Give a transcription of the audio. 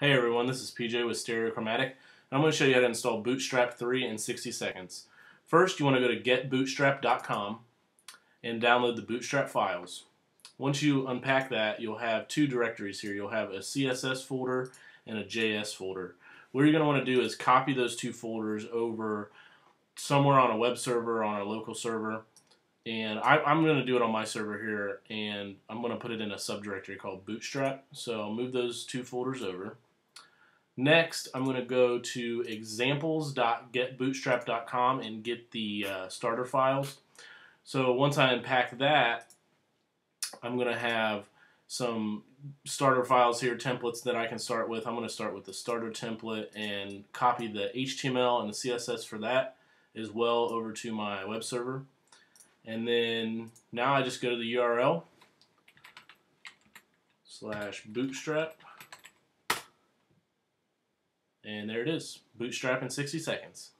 Hey everyone, this is PJ with Stereochromatic. I'm going to show you how to install Bootstrap 3 in 60 seconds. First, you want to go to getbootstrap.com and download the Bootstrap files. Once you unpack that, you'll have two directories here. You'll have a CSS folder and a JS folder. What you're going to want to do is copy those two folders over somewhere on a web server or on a local server. And I, am going to do it on my server here, and I'm going to put it in a subdirectory called Bootstrap. So I'll move those two folders over. Next, I'm going to go to examples.getbootstrap.com and get the uh, starter files. So once I unpack that, I'm going to have some starter files here, templates that I can start with. I'm going to start with the starter template and copy the HTML and the CSS for that as well over to my web server. And then now I just go to the URL slash bootstrap and there it is, Bootstrap in 60 seconds.